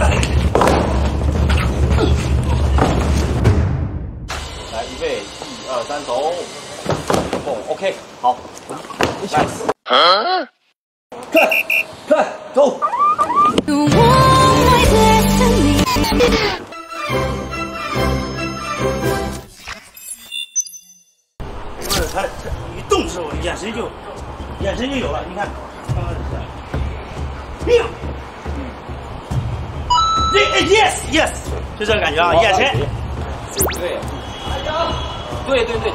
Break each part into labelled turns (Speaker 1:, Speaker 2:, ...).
Speaker 1: 来，预备，一二三，走。，OK，好，你先。看，看，走。
Speaker 2: 不是他，他一动的时候，眼神就，眼神就有了。你看，刚刚是。命。这 yes yes，就这个感觉啊，眼神。
Speaker 1: 对，对对对，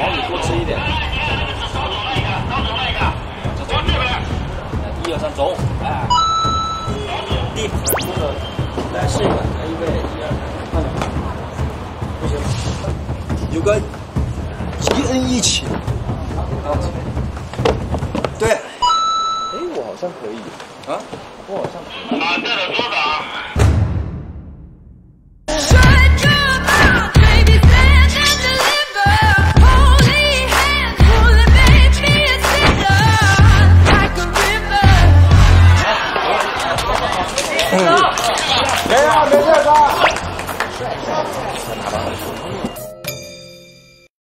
Speaker 1: 往里多吃一点。一二三，走，哎。
Speaker 2: 地，来试一个，来预备，一二三，不行，
Speaker 3: 有个一 N 一起，
Speaker 1: 可以啊，我往上。啊，这有多高？
Speaker 3: 嗯，谁？没事吧？